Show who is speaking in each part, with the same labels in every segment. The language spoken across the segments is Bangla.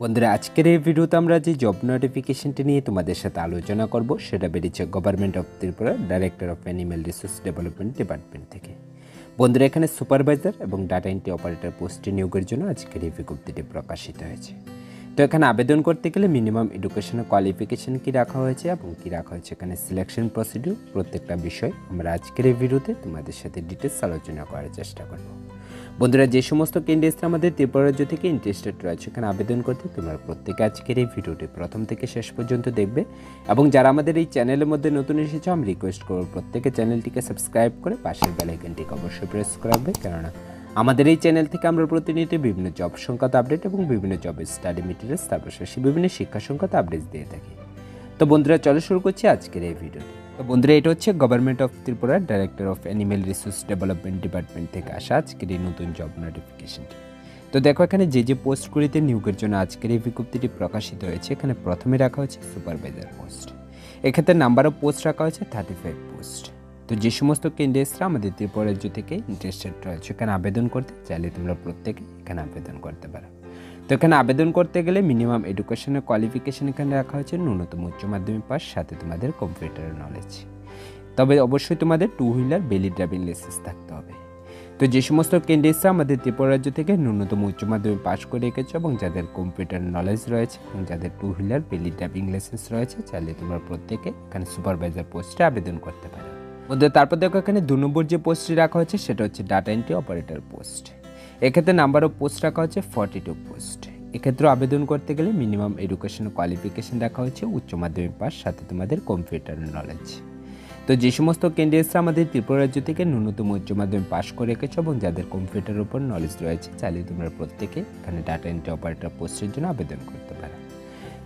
Speaker 1: বন্ধুরা, আজকের এই ভিডিওতে আমরা যে জব নোটিফিকেশনটি নিয়ে তোমাদের সাথে আলোচনা করব, সেটা বেরিয়েছে government of Tripura director of animal resource development department থেকে। বন্ধুরা, এখানে সুপারভাইজার এবং ডাটা এন্ট্রি অপারেটর পোস্টে নিয়োগের জন্য আজকের এই বিজ্ঞপ্তিটি প্রকাশিত হয়েছে। তো এখানে আবেদন করতে গেলে মিনিমাম এডুকেশনাল কোয়ালিফিকেশন কী রাখা হয়েছে এবং কী রাখা হয়েছে? এখানে সিলেকশন প্রসিডিউর প্রত্যেকটা বিষয় আমরা আজকের এই ভিডিওতে তোমাদের সাথে ডিটেলস আলোচনা করার চেষ্টা করব। বন্ধুরা, যে সমস্ত ক্যান্ডিডেটস আমাদের ত্রিপুরা রাজ্য থেকে ইন্টারেস্টেড রয়েছে এখানে আবেদন করতে তোমরা প্রত্যেকে আজকের এই ভিডিওটি প্রথম থেকে শেষ পর্যন্ত দেখবে। এবং যারা আমাদের এই চ্যানেলের মধ্যে নতুন এসেছ, আমি রিকোয়েস্ট করব প্রত্যেকে চ্যানেলটিকে সাবস্ক্রাইব করে পাশের বেলাইকনটিকে অবশ্যই প্রেস করে রাখবে। কেননা, আমাদের এই চ্যানেল থেকে আমরা প্রতিনিয়ত বিভিন্ন জব সংক্রান্ত আপডেট এবং বিভিন্ন জবের স্টাডি মেটেরিয়ালস তার পাশাপাশি বিভিন্ন শিক্ষা সংক্রান্ত আপডেট দিয়ে থাকি। তো বন্ধুরা, চলো শুরু করছি আজকের এই ভিডিওটি তো বন্ধুরা, এটা হচ্ছে government of Tripura director of animal resource development department থেকে আসা আজকের এই নতুন জব নোটিফিকেশনটি তো দেখো, এখানে যে যে পোস্টগুলিতে নিয়োগের জন্য আজকের এই বিজ্ঞপ্তিটি প্রকাশিত হয়েছে, এখানে প্রথমে রাখা হয়েছে সুপারভাইজার পোস্ট এক্ষেত্রে নাম্বার অফ পোস্ট রাখা হয়েছে থার্টি ফাইভ পোস্ট তো যে সমস্ত ক্যান্ডিডেটসরা আমাদের ত্রিপুরা রাজ্য থেকে ইন্টারেস্টেড রয়েছে, এখানে আবেদন করতে চাইলে তোমরা প্রত্যেকে এখানে আবেদন করতে পারো। তো এখানে আবেদন করতে গেলে মিনিমাম এডুকেশনের কোয়ালিফিকেশন এখানে রাখা হয়েছে, ন্যূনতম উচ্চ মাধ্যমিক পাস সাথে তোমাদের কম্পিউটারের নলেজ তবে অবশ্যই তোমাদের টু হুইলার বেলি ড্রাইভিং লাইসেন্স থাকতে হবে। তো যে সমস্ত ক্যান্ডিডেটসরা আমাদের ত্রিপুরা রাজ্য থেকে ন্যূনতম উচ্চ মাধ্যমিক পাস করে রেখেছো এবং যাদের কম্পিউটার নলেজ রয়েছে এবং যাদের টু হুইলার বেলি ড্রাইভিং লাইসেন্স রয়েছে, চাইলে তোমরা প্রত্যেকে এখানে সুপারভাইজার পোস্টে আবেদন করতে পারো। তারপর দেখো এখানে দু নম্বর যে পোস্টটি রাখা হয়েছে, সেটা হচ্ছে ডাটা এন্ট্রি অপারেটর পোস্ট এক্ষেত্রে নাম্বার অফ পোস্ট রাখা হচ্ছে ফর্টি টু পোস্ট এক্ষেত্রে আবেদন করতে গেলে মিনিমাম এডুকেশন কোয়ালিফিকেশন রাখা হচ্ছে উচ্চ মাধ্যমিক পাস, সাথে তোমাদের কম্পিউটার নলেজ তো যে সমস্ত ক্যান্ডিডেটসরা আমাদের ত্রিপুরা রাজ্য থেকে ন্যূনতম উচ্চ মাধ্যমিক পাস করে রেখেছো এবং যাদের কম্পিউটারের উপর নলেজ রয়েছে, চাইলে তোমরা প্রত্যেকে এখানে ডাটা এন্ট্রি অপারেটর পোস্টের জন্য আবেদন করতে পারো।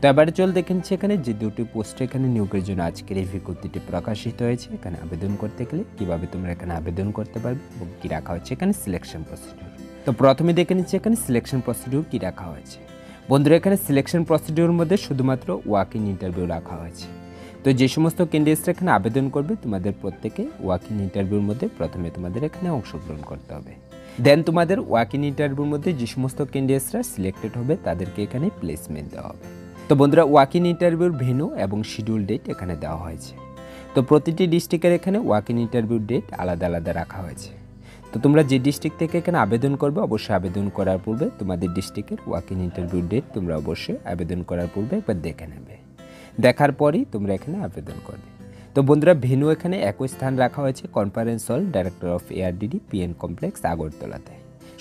Speaker 1: তো এবারে চল দেখে নিচ্ছি এখানে যে দুটি পোস্টে এখানে নিয়োগের জন্য আজকের এই বিজ্ঞপ্তিটি প্রকাশিত হয়েছে। এখানে আবেদন করতে গেলে কীভাবে তোমরা এখানে আবেদন করতে পারবে এবং কী রাখা হচ্ছে এখানে সিলেকশন প্রসিডিউর তো প্রথমে দেখে নিচ্ছি এখানে সিলেকশন প্রসিডিউর কী রাখা হয়েছে। বন্ধুরা, এখানে সিলেকশন প্রসিডিউর মধ্যে শুধুমাত্র ওয়াকিং ইন্টারভিউ রাখা হয়েছে। তো যে সমস্ত ক্যান্ডিডেটসরা এখানে আবেদন করবে, তোমাদের প্রত্যেকে ওয়াকিং ইন্টারভিউর মধ্যে প্রথমে তোমাদের এখানে অংশগ্রহণ করতে হবে। দেন তোমাদের ওয়াকিং ইন্টারভিউর মধ্যে যে সমস্ত ক্যান্ডিডেটসরা সিলেক্টেড হবে, তাদেরকে এখানে প্লেসমেন্ট দেওয়া হবে। তো বন্ধুরা ওয়াকিং ইন্টারভিউর ভেনু এবং শিডিউল ডেট এখানে দেওয়া হয়েছে। তো প্রতিটি ডিস্ট্রিক্টের এখানে ওয়াকিং ইন্টারভিউর ডেট আলাদা আলাদা রাখা হয়েছে। তো তোমরা যে ডিস্ট্রিক্ট থেকে এখানে আবেদন করবে, অবশ্যই আবেদন করার পূর্বে তোমাদের ডিস্ট্রিক্টের ওয়াকিং ইন্টারভিউ ডেট তোমরা অবশ্যই আবেদন করার পূর্বে একবার দেখে নেবে। দেখার পরই তোমরা এখানে আবেদন করবে। তো বন্ধুরা ভেনু এখানে একই স্থান রাখা হয়েছে conference hall director of ARDD PN complex আগরতলাতে।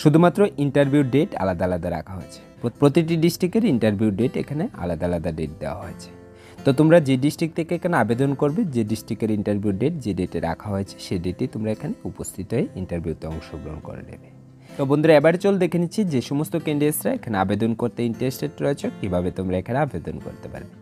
Speaker 1: শুধুমাত্র ইন্টারভিউ ডেট আলাদা আলাদা রাখা হয়েছে। প্রতিটি ডিস্ট্রিক্টের ইন্টারভিউ ডেট এখানে আলাদা আলাদা ডেট দেওয়া হয়েছে। তো তোমরা যে ডিস্ট্রিক্ট থেকে এখানে আবেদন করবে, যে ডিস্ট্রিক্টের ইন্টারভিউ ডেট যে ডেটে রাখা হয়েছে, সে ডেটে তোমরা এখানে উপস্থিত হয়ে ইন্টারভিউতে অংশগ্রহণ করে নেবে। তো বন্ধুরা, এবার চল দেখে নিচ্ছি যে সমস্ত ক্যান্ডিডেটসরা এখানে আবেদন করতে ইন্টারেস্টেড রয়েছে, কীভাবে তোমরা এখানে আবেদন করতে পারবে।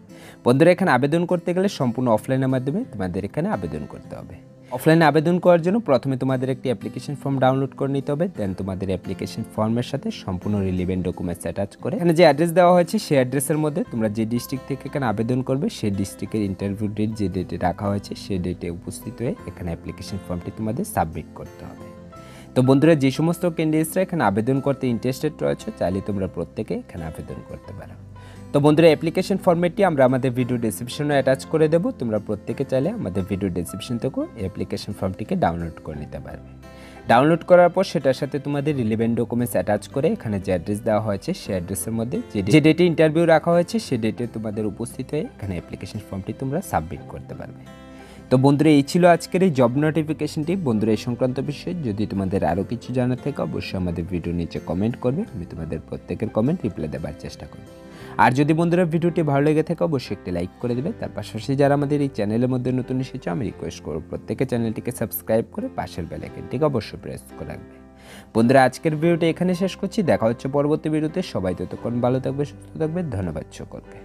Speaker 1: বন্ধুরা, এখানে আবেদন করতে গেলে সম্পূর্ণ অফলাইনের মাধ্যমে তোমাদের এখানে আবেদন করতে হবে। অফলাইনে আবেদন করার জন্য প্রথমে তোমাদের একটি অ্যাপ্লিকেশন ফর্ম ডাউনলোড করে নিতে হবে দেন তোমাদের অ্যাপ্লিকেশন ফর্মের সাথে সম্পূর্ণ রিলিভেন্ট ডকুমেন্টস অ্যাটাচ করে। এখানে যে অ্যাড্রেস দেওয়া হয়েছে, সেই অ্যাড্রেসের মধ্যে তোমরা যে ডিস্ট্রিক্ট থেকে এখানে আবেদন করবে, সেই ডিস্ট্রিক্টের ইন্টারভিউ ডেট যে ডেটে রাখা হয়েছে, সেই ডেটে উপস্থিত হয়ে এখানে অ্যাপ্লিকেশন ফর্মটি তোমাদের সাবমিট করতে হবে। তো বন্ধুরা, যে সমস্ত ক্যান্ডিডেটসরা এখানে আবেদন করতে ইন্টারেস্টেড রয়েছে, চাইলে তোমরা প্রত্যেকে এখানে আবেদন করতে পারো। তো বন্ধুরা অ্যাপ্লিকেশন ফর্মেটটি আমরা আমাদের ভিডিও ডিসক্রিপশনে অ্যাটাচ করে দেবো। তোমরা প্রত্যেকে চাইলে আমাদের ভিডিও ডিসক্রিপশন থেকেও অ্যাপ্লিকেশন ফর্মটিকে ডাউনলোড করে নিতে পারবে। ডাউনলোড করার পর সেটার সাথে তোমাদের রিলেভেন্ট ডকুমেন্টস অ্যাটাচ করে এখানে যে অ্যাড্রেস দেওয়া হয়েছে, সেই অ্যাড্রেসের মধ্যে যে ডেটে ইন্টারভিউ রাখা হয়েছে, সেই ডেটে তোমাদের উপস্থিত হয়ে এখানে অ্যাপ্লিকেশন ফর্মটি তোমরা সাবমিট করতে পারবে। তো বন্ধুরা, এই ছিল আজকের এই জব নোটিফিকেশনটি বন্ধুরা, এই সংক্রান্ত বিষয়ে যদি তোমাদের আরও কিছু জানার থাকে, অবশ্যই আমাদের ভিডিও নিচে কমেন্ট করবে। আমি তোমাদের প্রত্যেকের কমেন্ট রিপ্লাই দেওয়ার চেষ্টা করব। আর যদি বন্ধুরা ভিডিওটি ভালো লেগে থাকে, অবশ্যই একটি লাইক করে দেবে। তার পাশাপাশি যারা আমাদের এই চ্যানেলের মধ্যে নতুন এসেছে, আমি রিকোয়েস্ট করব প্রত্যেকে চ্যানেলটিকে সাবস্ক্রাইব করে পাশের বেলাইকনটিকে অবশ্যই প্রেস করে রাখবে। বন্ধুরা, আজকের ভিডিওটা এখানে শেষ করছি। দেখা হচ্ছে পরবর্তী ভিডিওতে সবাই ততক্ষণ ভালো থাকবে, সুস্থ থাকবে। ধন্যবাদ সকলকে।